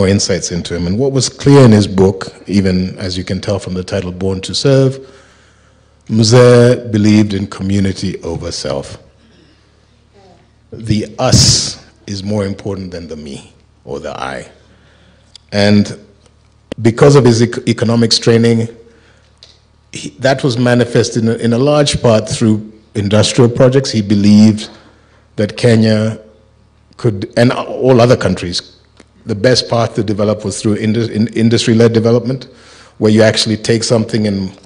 more insights into him. And what was clear in his book, even as you can tell from the title, Born to Serve, Mzee believed in community over self. The us is more important than the me or the I. And because of his economics training, he, that was manifested in a, in a large part through industrial projects. He believed that Kenya could, and all other countries, the best path to develop was through industry-led development, where you actually take something and